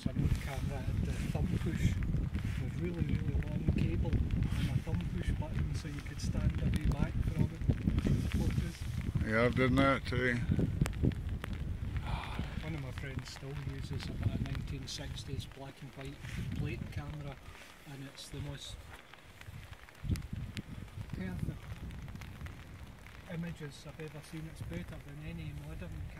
it's an old camera, that had the uh, thumb push, with really, really long cable and a thumb push button so you could stand away back from it. Yeah, I've done that too. One of my friends still uses a, a 1960s black and white plate camera and it's the most perfect images I've ever seen. It's better than any modern camera.